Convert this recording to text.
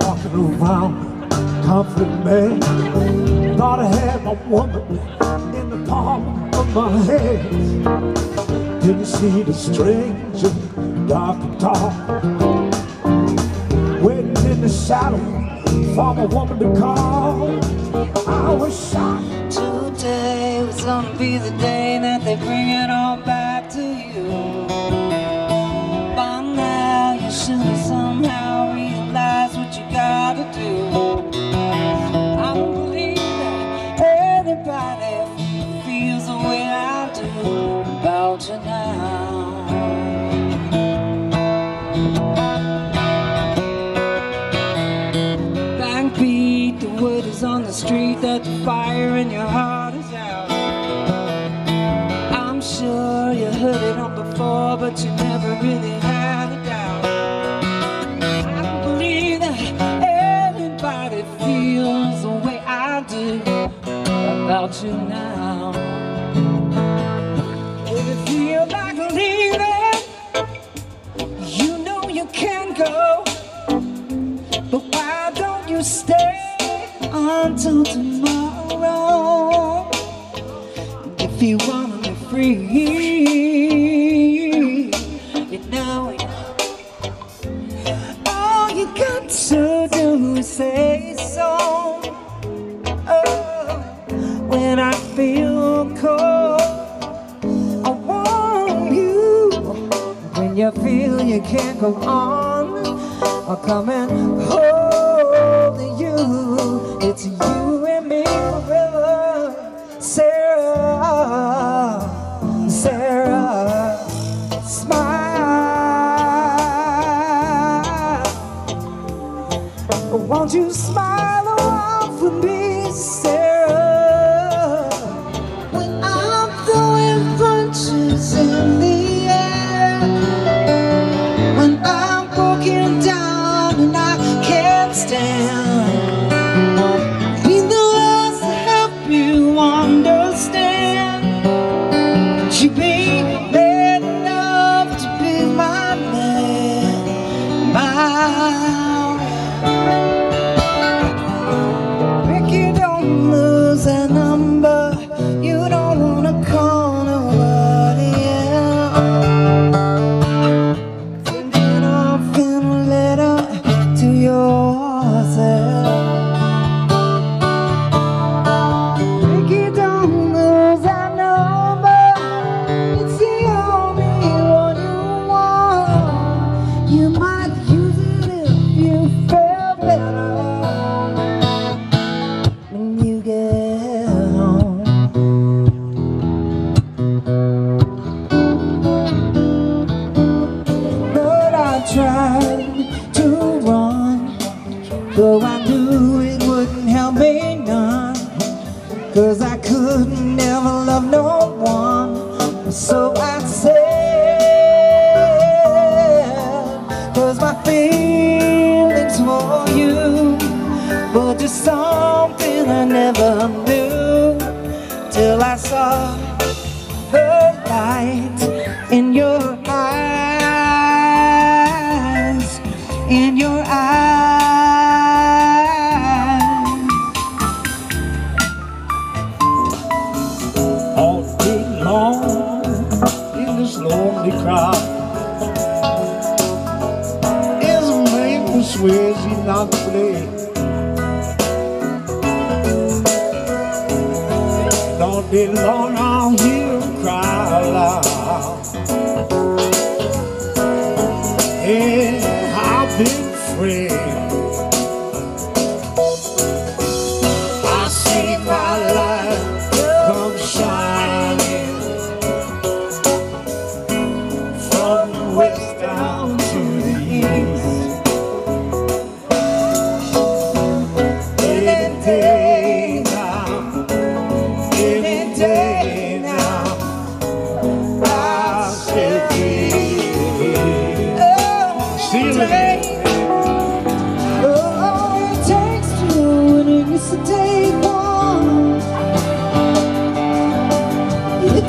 walking around, confident man. Thought I had my woman in the palm of my hand. Didn't see the stranger, dark and tall. Waiting in the shadow for my woman to call. I was shocked. Today was gonna be the day that they bring it all back to you. You gotta do. I don't believe that anybody feels the way I do about you now. Backbeat, the word is on the street that the fire in your heart is out. I'm sure you heard it on before, but you never really about you now. If you feel like leaving, you know you can go. But why don't you stay until tomorrow? If you wanna be free, you know all you got to do is say you feel you can't go on, I'll come and hold you. It's you and me forever, Sarah. Sarah, smile. Won't you smile oh, a while for me, Sarah? Tried to run Though I knew it wouldn't help me none. Cause I could never love no in your eyes. all day long in this lonely crowd. Is a man who swears he not to play. And all day long I'll hear him cry aloud. Been afraid. I see my life come shining from the west down to the east.